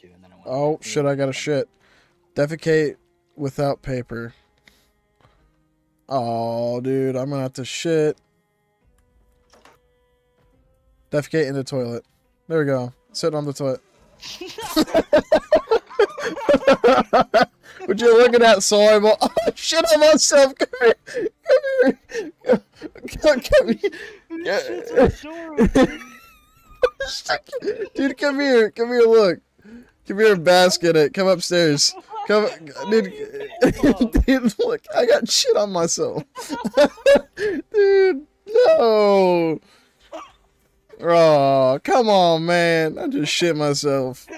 to, and then I went. Oh shit! I got a shit. Defecate without paper. Oh, dude, I'm gonna have to shit. Defecate in the toilet. There we go. Sitting on the toilet. Would you look at that soil? Oh, shit on myself. Come here. Come here. Come, come here. Dude, come here. Come here, look. Come here and bask in it. Come upstairs. Come, dude. dude, look. I got shit on myself. dude, no. Oh, come on, man. I just shit myself.